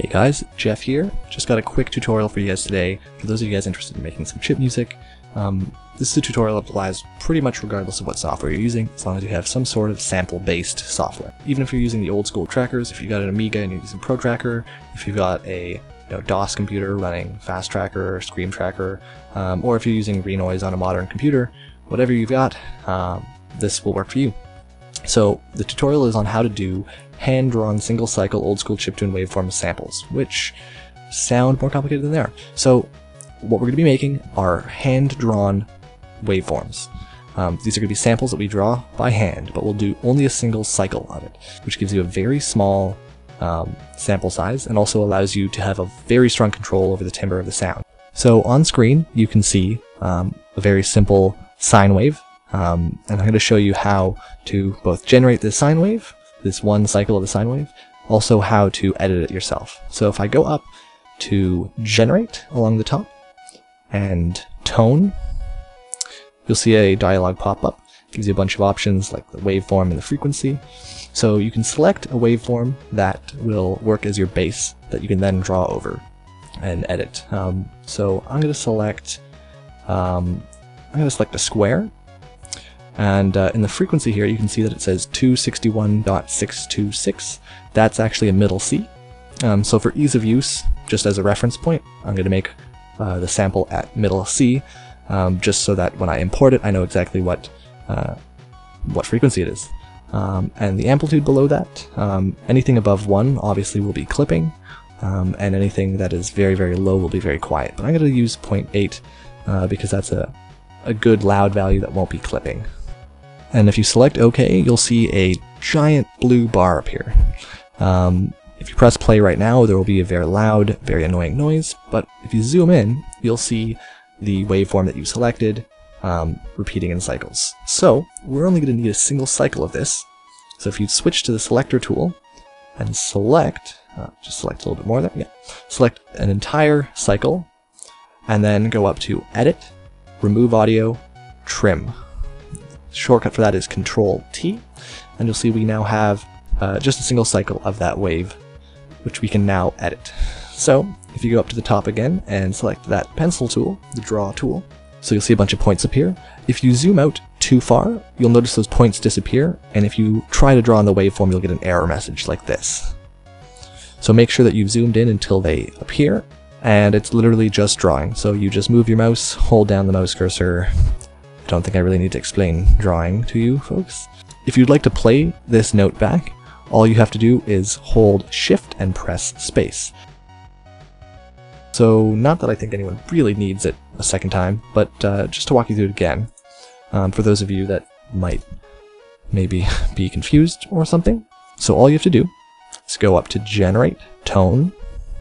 Hey guys, Jeff here. Just got a quick tutorial for you guys today. For those of you guys interested in making some chip music, um, this is a tutorial that applies pretty much regardless of what software you're using, as long as you have some sort of sample-based software. Even if you're using the old school trackers, if you've got an Amiga and you're using ProTracker, if you've got a you know, DOS computer running Fast Tracker or Scream Tracker, um, or if you're using Renoise on a modern computer, whatever you've got, um, this will work for you. So the tutorial is on how to do hand-drawn single-cycle old-school chiptune waveform samples, which sound more complicated than they are. So what we're going to be making are hand-drawn waveforms. Um, these are going to be samples that we draw by hand, but we'll do only a single cycle of it, which gives you a very small um, sample size and also allows you to have a very strong control over the timbre of the sound. So on screen, you can see um, a very simple sine wave, um, and I'm going to show you how to both generate this sine wave, this one cycle of the sine wave, also how to edit it yourself. So if I go up to generate along the top and tone, you'll see a dialog pop up. It gives you a bunch of options like the waveform and the frequency. So you can select a waveform that will work as your base that you can then draw over and edit. Um, so I'm going to select um, I'm going to select a square and uh, in the frequency here, you can see that it says 261.626. That's actually a middle C. Um, so for ease of use, just as a reference point, I'm going to make uh, the sample at middle C, um, just so that when I import it, I know exactly what uh, what frequency it is. Um, and the amplitude below that, um, anything above 1 obviously will be clipping, um, and anything that is very, very low will be very quiet. But I'm going to use 0.8 uh, because that's a, a good loud value that won't be clipping. And if you select OK, you'll see a giant blue bar appear. Um, if you press play right now, there will be a very loud, very annoying noise, but if you zoom in, you'll see the waveform that you selected um, repeating in cycles. So we're only going to need a single cycle of this. So if you switch to the selector tool and select, uh, just select a little bit more there, yeah, select an entire cycle, and then go up to Edit, Remove Audio, Trim shortcut for that is Control T, and you'll see we now have uh, just a single cycle of that wave, which we can now edit. So if you go up to the top again and select that pencil tool, the draw tool, so you'll see a bunch of points appear. If you zoom out too far, you'll notice those points disappear, and if you try to draw on the waveform, you'll get an error message like this. So make sure that you've zoomed in until they appear, and it's literally just drawing. So you just move your mouse, hold down the mouse cursor, don't think I really need to explain drawing to you folks. If you'd like to play this note back, all you have to do is hold shift and press space. So not that I think anyone really needs it a second time, but uh, just to walk you through it again, um, for those of you that might maybe be confused or something. So all you have to do is go up to generate tone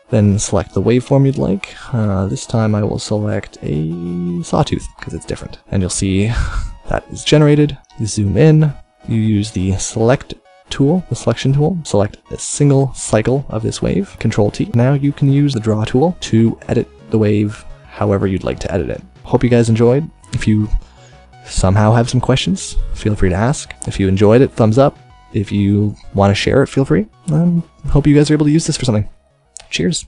then select the waveform you'd like. Uh, this time I will select a sawtooth because it's different. And you'll see that is generated. You zoom in, you use the select tool, the selection tool, select a single cycle of this wave, Control T. Now you can use the draw tool to edit the wave however you'd like to edit it. Hope you guys enjoyed. If you somehow have some questions, feel free to ask. If you enjoyed it, thumbs up. If you want to share it, feel free. And hope you guys are able to use this for something. Cheers.